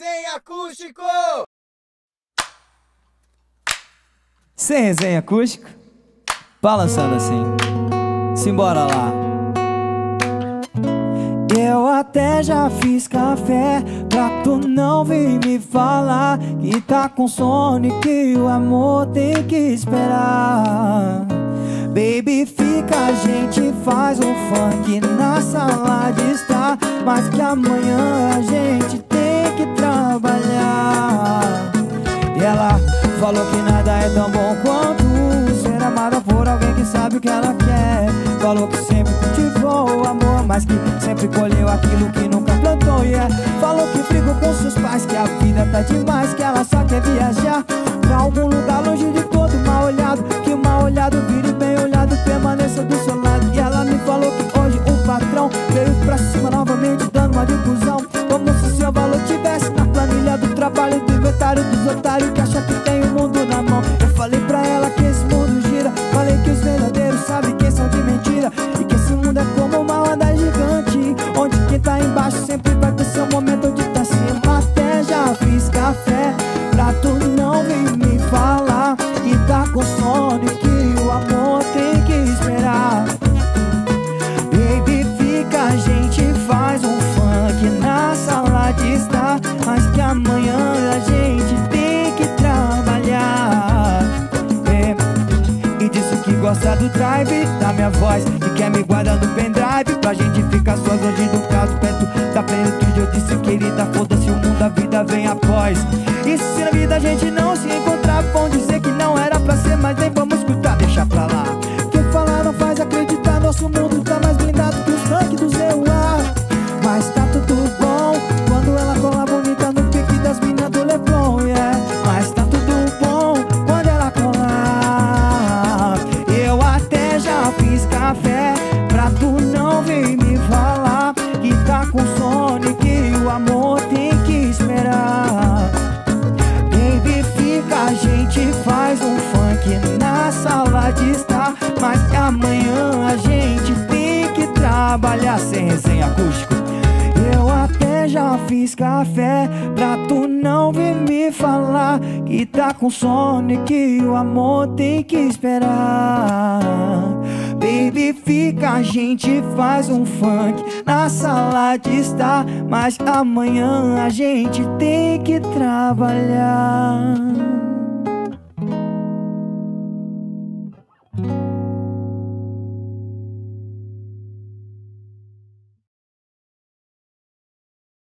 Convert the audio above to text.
resenha acústico! Sem resenha acústico, balançando assim. Simbora lá. Eu até já fiz café pra tu não vir me falar que tá com sono e que o amor tem que esperar. Baby, fica, a gente faz um funk na sala de estar, mas que amanhã a gente trabalhar. E ela falou que nada é tão bom quanto ser amada por alguém que sabe o que ela quer. Falou que sempre cultivou o amor, mas que sempre colheu aquilo que nunca plantou. E yeah. falou que brigou com seus pais, que a vida tá demais, que ela só quer viajar pra algum lugar longe de todo mal olhado. Que o mal olhado vire bem olhado, permaneça do seu lado. Do inventário dos otários que acha que tem o mundo na mão. Eu falei pra ela que esse mundo gira, falei que os verdadeiros sabem quem são de mentira. E que esse mundo é como uma onda gigante, onde quem tá embaixo sempre vai ter seu momento de tá acima. Até já fiz café pra tu não vir me falar que tá com sono e que o amor tem minha voz e quer me guardar no pendrive pra gente ficar só longe do caso perto da plenitude. Eu disse querida, foda-se o mundo, a vida vem após. E se na vida a gente não se encontrar, vão dizer que não era pra ser, mas nem vamos escutar, deixa pra lá. Café pra tu não vir me falar que tá com sono e que o amor tem que esperar. Baby, fica, a gente faz um funk na sala de estar. Mas amanhã a gente tem que trabalhar sem resenha acústico. Eu até já fiz café pra tu não vir me falar que tá com sono e que o amor tem que esperar. A gente faz um funk na sala de estar. Mas amanhã a gente tem que trabalhar.